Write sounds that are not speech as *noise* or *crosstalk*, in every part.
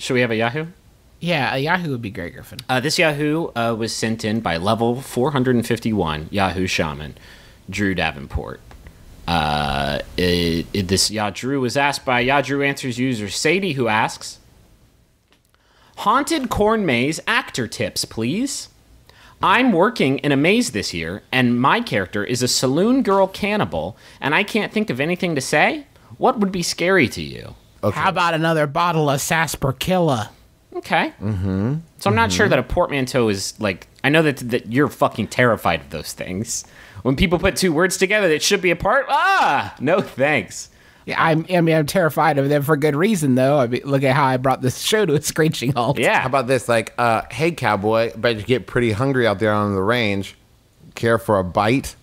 Should we have a Yahoo? Yeah, a Yahoo would be great, Griffin. Uh, this Yahoo uh, was sent in by level 451 Yahoo Shaman, Drew Davenport. Uh, it, it- this Yadrew was asked by Yadrew Answers user Sadie, who asks Haunted Corn Maze actor tips, please. I'm working in a maze this year, and my character is a saloon girl cannibal, and I can't think of anything to say. What would be scary to you? How about another bottle of sarsaparilla? Okay. Mm-hmm. So I'm not sure that a portmanteau is like. I know that that you're fucking terrified of those things. When people put two words together that should be apart, ah, no thanks. Yeah, I'm, I mean, I'm terrified of them for good reason, though. I mean, look at how I brought this show to a screeching halt. Yeah. How about this? Like, uh, hey, cowboy, bet you get pretty hungry out there on the range. Care for a bite?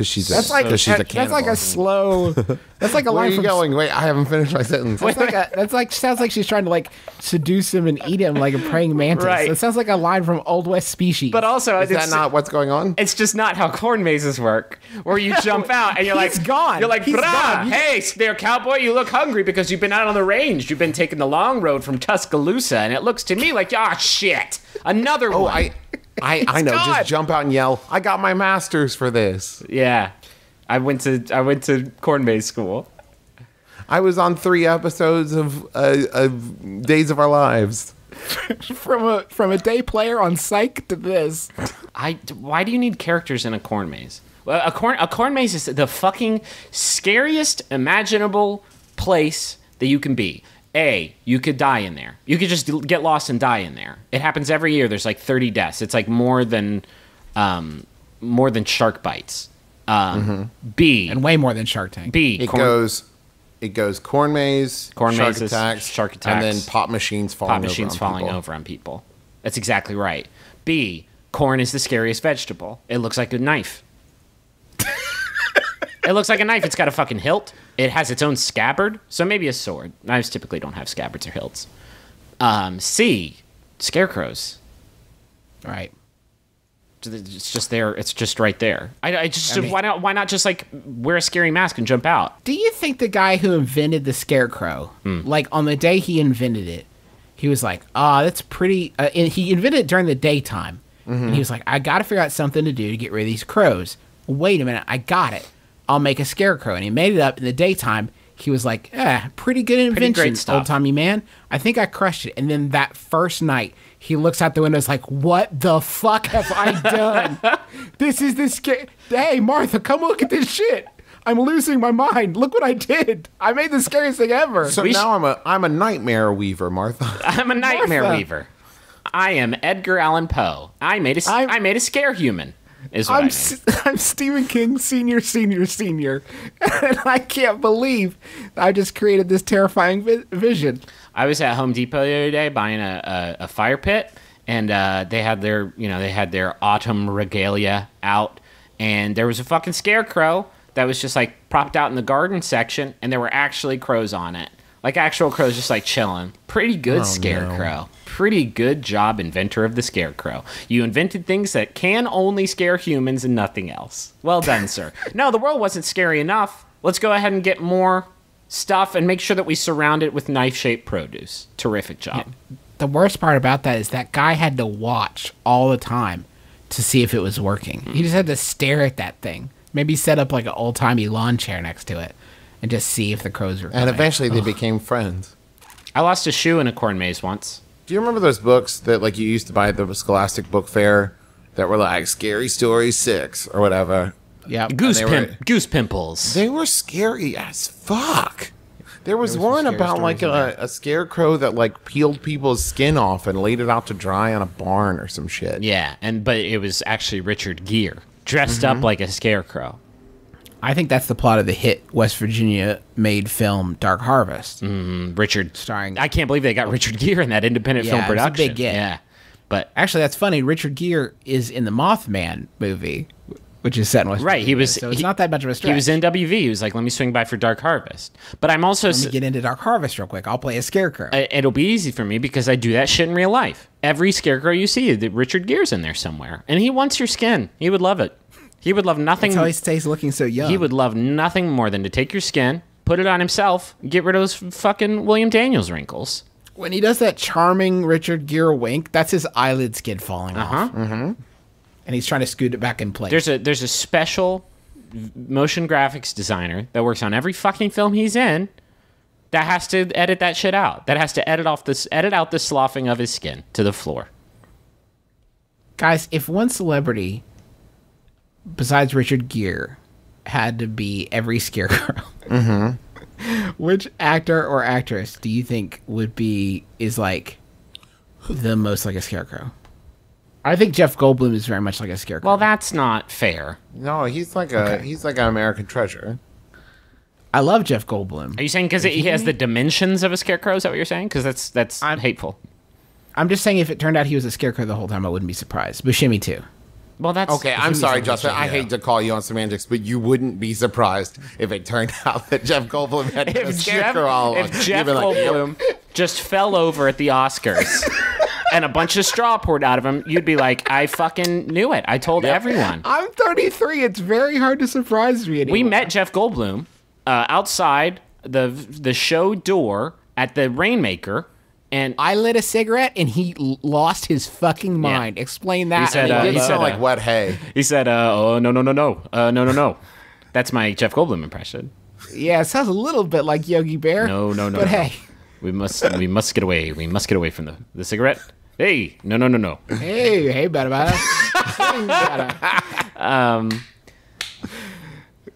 Because she's a, That's like 'cause she's a that's like a slow. That's like a *laughs* Where are you from. going? Wait, I haven't finished my sentence. That's like a, that's like sounds like she's trying to like seduce him and eat him like a praying mantis. Right. It sounds like a line from Old West Species. But also, Is it's, that not what's going on? it's just not how corn mazes work. Where you *laughs* jump out and you're like, He's gone. You're like, He's brah, gone. Hey, there, cowboy, you look hungry because you've been out on the range. You've been taking the long road from Tuscaloosa, and it looks to me like, ah, shit, another Oh, one. I, I, I know. gone. Just jump out and yell. I got my master's for this. yeah. I went to I went to corn maze school. I was on three episodes of, uh, of Days of Our Lives. *laughs* from a from a day player on Psych to this. I why do you need characters in a corn maze? Well, a corn a corn maze is the fucking scariest imaginable place that you can be. A, you could die in there. You could just get lost and die in there. It happens every year. There's like 30 deaths. It's like more than um, more than shark bites. Um, B And way more than Shark Tank. B It corn- goes, it goes corn maze, Corn shark mazes, attacks, shark attacks, and then attacks, pop machines falling pop over machines on falling people. over on people. That's exactly right. B corn is the scariest vegetable. It looks like a knife. *laughs* it looks like a knife. It's got a fucking hilt. It has its own scabbard, so maybe a sword. Knives typically don't have scabbards or hilts. Um, C scarecrows. Right. It's just there. It's just right there. I, I just I mean- why not why not just like wear a scary mask and jump out? Do you think the guy who invented the scarecrow, like on the day he invented it, he was like, "Ah, that's pretty." Uh, and he invented it during the daytime, and he was like, "I got to figure out something to do to get rid of these crows." Wait a minute, I got it. I'll make a scarecrow, and he made it up in the daytime. He was like, eh, pretty good invention, old timey man. I think I crushed it." And then that first night, he looks out the window, is like, "What the fuck have I done? *laughs* this is the scare. Hey, Martha, come look at this shit." I'm losing my mind. Look what I did. I made the scariest thing ever. So We now I'm a I'm a nightmare weaver, Martha. *laughs* I'm a nightmare Martha. weaver. I am Edgar Allan Poe. I made a I'm- I made a scare human. Is what I I'm made. S- *laughs* I'm Stephen King, senior, senior, senior, *laughs* and I can't believe I just created this terrifying vi- vision. I was at Home Depot the other day buying a, a, a fire pit, and uh, they had their you know they had their autumn regalia out, and there was a fucking scarecrow that was just like propped out in the garden section, and there were actually crows on it, like actual crows just like chilling. Pretty good oh, scarecrow. Pretty good job, inventor of the scarecrow. You invented things that can only scare humans and nothing else. Well done, sir. *laughs* No, the world wasn't scary enough. Let's go ahead and get more stuff and make sure that we surround it with knife shaped produce. Terrific job. The worst part about that is that guy had to watch all the time to see if it was working. He mm-hmm. just had to stare at that thing. Maybe set up like an old timey lawn chair next to it and just see if the crows were. And coming. eventually they became friends. I lost a shoe in a corn maze once. Do you remember those books that like you used to buy at the Scholastic Book Fair that were like Scary Story Six or whatever? yeah, Goose they were- goose pimples. They were scary as fuck. There was some one about like a, a scarecrow that like peeled people's skin off and laid it out to dry on a barn or some shit. yeah, and but it was actually Richard Gere dressed Mm-hmm. up like a scarecrow. I think that's the plot of the hit West Virginia made film Dark Harvest. Mm-hmm. Richard Starring- I can't believe they got Richard Gere in that independent Yeah, film production. big get. Yeah, but Actually, that's funny. Richard Gere is in the Mothman movie, which is set in West Virginia. right, he was. So it's he- not that much of a stretch. He was in WV. He was like, "Let me swing by for Dark Harvest." But I'm also. Let me get into Dark Harvest real quick. I'll play a scarecrow. I- it'll be easy for me because I do that shit in real life. Every scarecrow you see, that Richard Gere's in there somewhere, and he wants your skin. He would love it. He would love nothing. That's how he stays looking so young. He would love nothing more than to take your skin, put it on himself, get rid of those fucking William Daniels wrinkles. When he does that charming Richard Gere wink, that's his eyelid skin falling off. Mm-hmm. And he's trying to scoot it back in place. There's a there's a special motion graphics designer that works on every fucking film he's in that has to edit that shit out. That has to edit off this edit out the sloughing of his skin to the floor. Guys, if one celebrity besides Richard Gere had to be every scarecrow, mm-hmm. *laughs* which actor or actress do you think would be is like the most like a scarecrow? I think Jeff Goldblum is very much like a scarecrow. Well, that's not fair. No, he's like a he's like an American treasure. I love Jeff Goldblum. Are you saying because he has the dimensions of a scarecrow? Is that what you're saying? Because that's that's I'm- hateful. I'm just saying if it turned out he was a scarecrow the whole time, I wouldn't be surprised. Buscemi too. Well, that's Okay, I'm sorry, Justin. I hate to call you on semantics, but you wouldn't be surprised if it turned *laughs* out that Jeff Goldblum had if Jeff, all if Jeff be like, yep. Goldblum just fell over at the Oscars *laughs* and a bunch of straw poured out of him, you'd be like, I fucking knew it. I told everyone. I'm 33. It's very hard to surprise me anymore. We met Jeff Goldblum uh, outside the the show door at the Rainmaker, and I lit a cigarette and he lost his fucking mind. Explain that. said, uh, he It he did said, sounded uh, like wet hay. he said, uh, "Oh no no no no uh, no no no." That's my Jeff Goldblum impression. Yeah, it sounds a little bit like Yogi Bear. No no no. But no. hey, we must we must get away. We must get away from the the cigarette. Hey, no no no no. hey, hey, better, better. *laughs* um,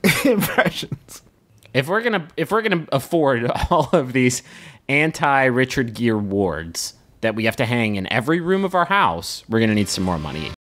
*laughs* impressions. If we're gonna if we're gonna afford *laughs* all of these anti Richard Gere wards that we have to hang in every room of our house, we're gonna need some more money.